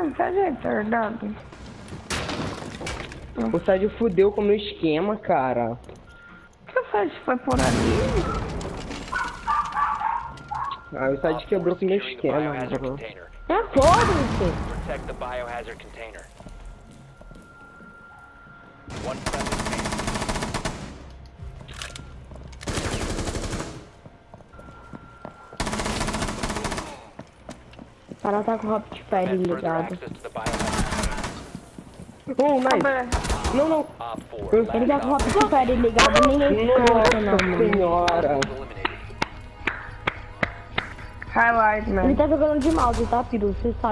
Não tá retardado. O Sade fudeu com o meu esquema, cara. O que o Sade foi por ali? Ah, o Sade quebrou com o meu esquema, biohazard mano. container. É foda-se. Protect O cara tá com o Prevent further ligado. Oh, nice. Abre. Não, não. Op 4. Eu- Ele tá com o Rapid Fire ligado, ninguém escuta, não, Nossa mano. senhora. Highlight, Ele man. tá jogando de mouse, tá, Piru? Você sabe.